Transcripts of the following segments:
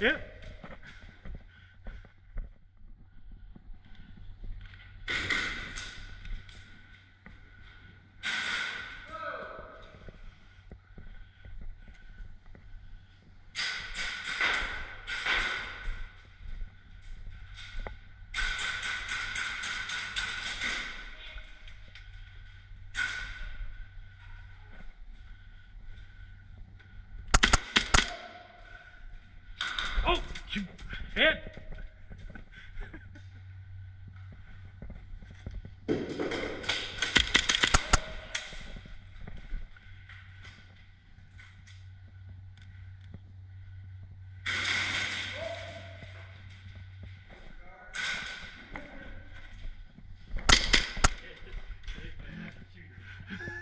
Yeah. Oh, you hit.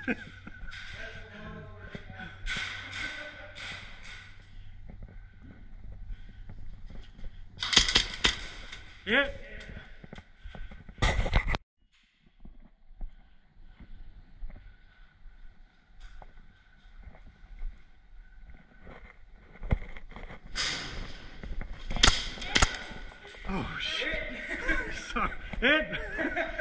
Yeah. Oh shit. Sorry. Hit.